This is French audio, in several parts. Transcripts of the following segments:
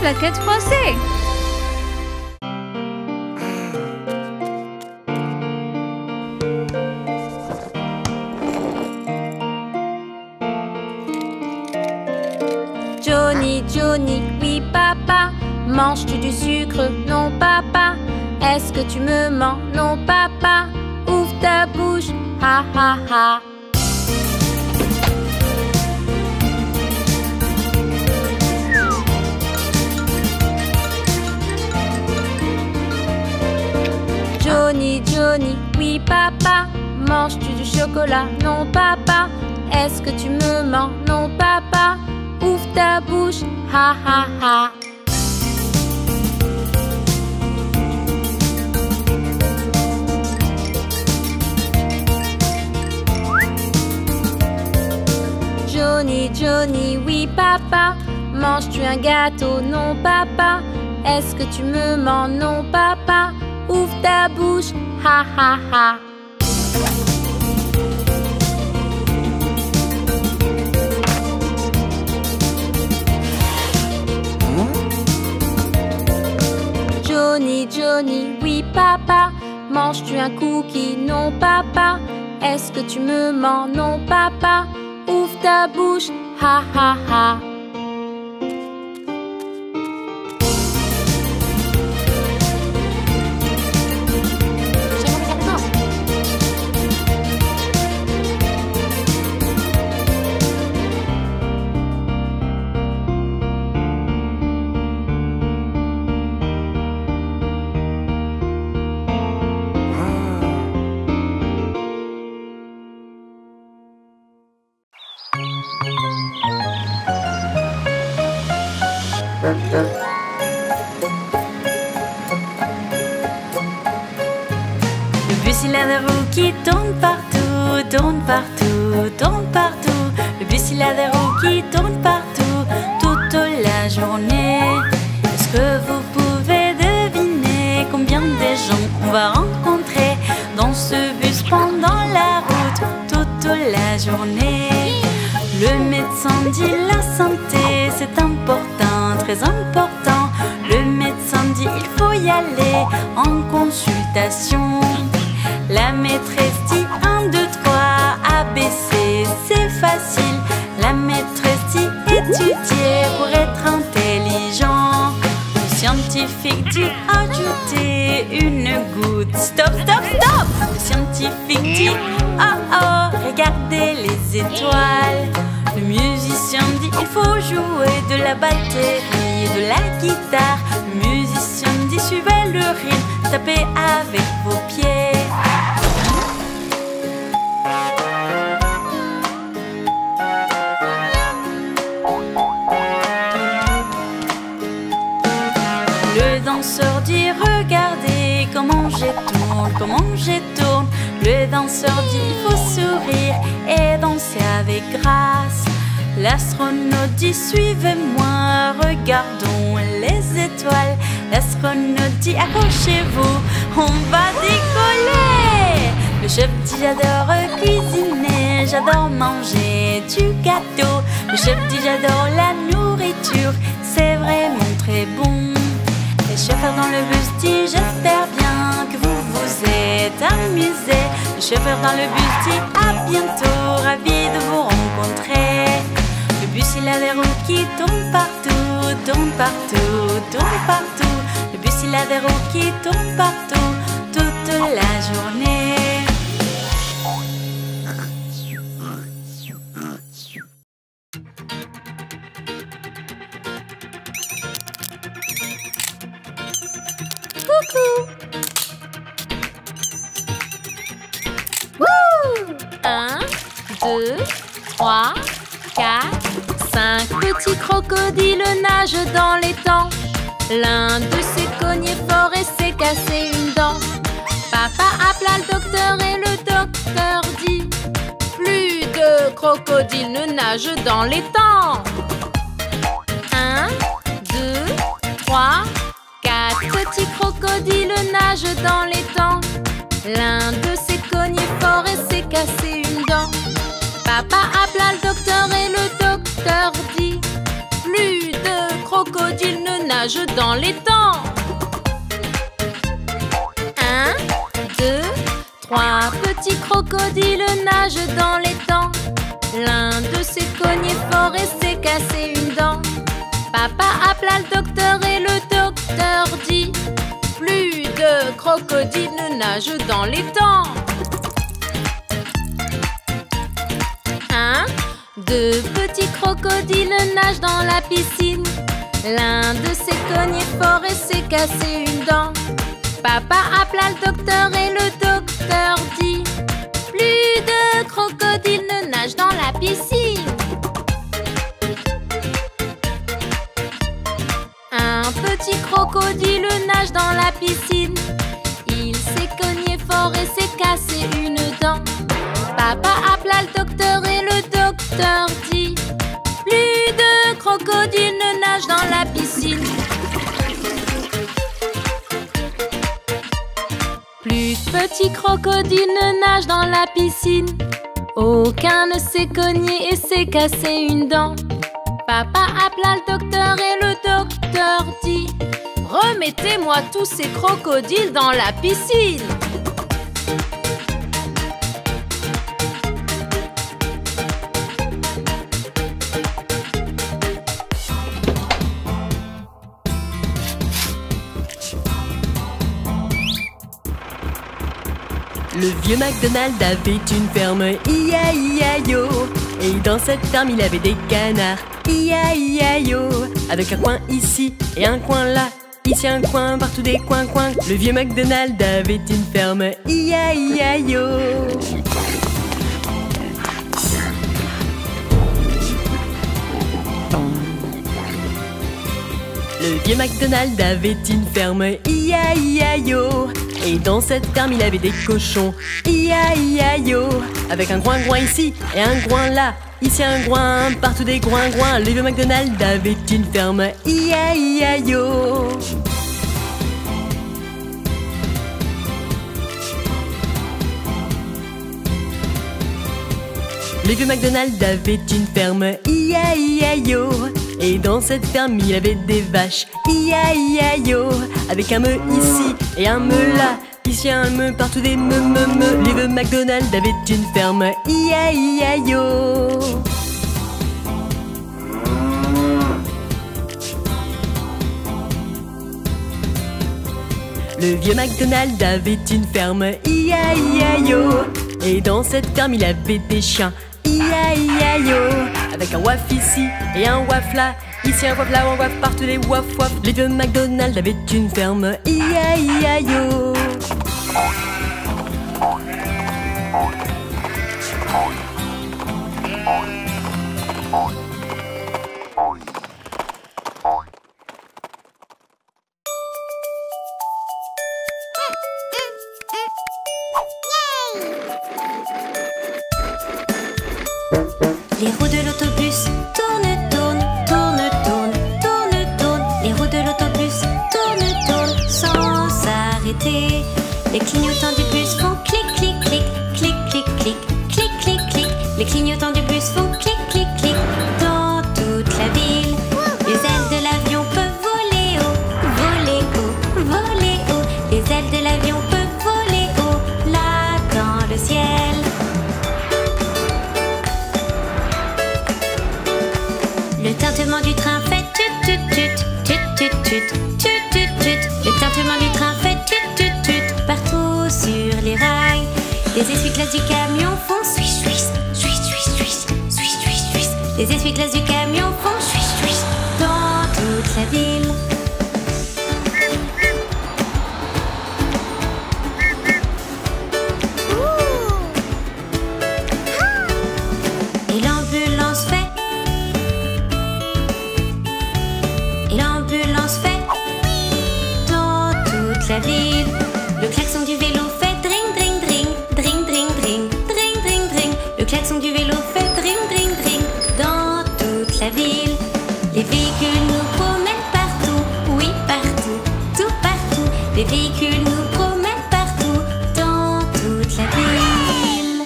plaquettes froissées. Johnny, Johnny, oui papa. Manges-tu du sucre? Non papa. Est-ce que tu me mens? Non papa. Ouvre ta bouche, ha ha ha. Johnny, oui papa. Manges-tu du chocolat? Non papa. Est-ce que tu me mens? Non papa. Ouvre ta bouche, ha ha ha. Johnny, Johnny, oui papa. Manges-tu un gâteau? Non papa. Est-ce que tu me mens? Non papa. Ouvre ta bouche, ha ha ha. Johnny, Johnny, oui papa. Manges-tu un cookie? Non papa. Est-ce que tu me mens? Non papa. Ouvre ta bouche, ha ha ha. Le bus il a des roues qui tournent partout, tournent partout, tournent partout. Le bus il a des roues qui tournent partout, toute la journée. Est-ce que vous pouvez deviner combien de gens on va rencontrer dans ce bus pendant la route, toute la journée? Le médecin dit la santé, c'est important, très important. Le médecin dit il faut y aller en consultation. La maîtresse dit 1, 2, 3, ABC, c'est facile. La maîtresse dit étudier pour être intelligent. Le scientifique dit ajouter une goutte. Stop, stop, stop! Le scientifique dit oh oh, regardez les étoiles. Le musicien dit il faut jouer de la batterie et de la guitare. Le musicien dit suivez le rythme, tapez avec vos pieds. Le danseur dit regardez comment je tourne, comment je tourne. Le danseur dit il faut sourire et danser avec grâce. L'astronaute dit suivez-moi, regardons les étoiles. L'astronaute dit accrochez-vous, on va décoller. Le chef dit j'adore cuisiner, j'adore manger du gâteau. Le chef dit j'adore la nourriture, c'est vraiment très bon. Le chauffeur dans le bus dit j'espère bien êtes amusés. Le chauffeur dans le bus dit à bientôt, ravi de vous rencontrer. Le bus il a des roues qui tournent partout, tournent partout, tournent partout. Le bus il a des roues qui tournent partout, toute la journée. Deux, trois, quatre, cinq petits crocodiles nagent dans l'étang. L'un de s'est cogné fort et s'est cassé une dent. Papa appela le docteur et le docteur dit Plus de crocodiles ne nagent dans l'étang. Un, deux, trois, Quatre petits crocodiles nagent dans l'étang. L'un de s'est cogné fort et s'est cassé une dent. Papa appela le docteur et le docteur dit Plus de crocodiles ne nagent dans les temps. Un, deux, trois petits crocodiles nagent dans les temps. L'un de s'est cogné fort et s'est cassé une dent. Papa appela le docteur et le docteur dit Plus de crocodiles ne nagent dans les temps. Un, deux petits crocodiles nagent dans la piscine. L'un de s'est cogné fort et s'est cassé une dent. Papa appela le docteur et le docteur dit Plus de crocodiles ne nagent dans la piscine. Un petit crocodile nage dans la piscine. Il s'est cogné fort et s'est cassé une dent. Papa appela le docteur dit Plus de crocodiles ne nagent dans la piscine. Plus de petits crocodiles ne nagent dans la piscine. Aucun ne s'est cogné et s'est cassé une dent. Papa appela le docteur et le docteur dit Remettez-moi tous ces crocodiles dans la piscine. Le vieux McDonald avait une ferme, ia ia yo. Et dans cette ferme, il avait des canards, ia ia yo. Avec un coin ici et un coin là. Ici un coin, partout des coins coins. Le vieux McDonald avait une ferme, ia ia yo. Le vieux McDonald avait une ferme, ia ia yo. Et dans cette ferme, il avait des cochons, ia ia yo. Avec un groin-groin ici et un groin là. Ici un groin, partout des groins-groins. Le vieux McDonald avait une ferme, ia ia yo. Le vieux McDonald avait une ferme, ia ia yo. Et dans cette ferme, il avait des vaches, ia ia yo. Avec un me ici et un me là. Ici un me, partout des me me me. Le vieux McDonald avait une ferme, ia ia yo. Le vieux McDonald avait une ferme, ia ia yo. Et dans cette ferme, il avait des chiens, avec un waf ici et un waf là. Ici un waf là, un waf partout les waf waf. Les vieux McDonald's avaient une ferme. I a i beauté et clignotant Les essuie-glaces du camion font suis suis suis suis suis suis suis Les essuie-glaces du camion font suis suis dans toute la ville. Les véhicules nous promènent partout dans toute la ville.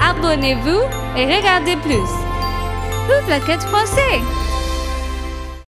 Abonnez-vous et regardez plus. peu plaquette froissée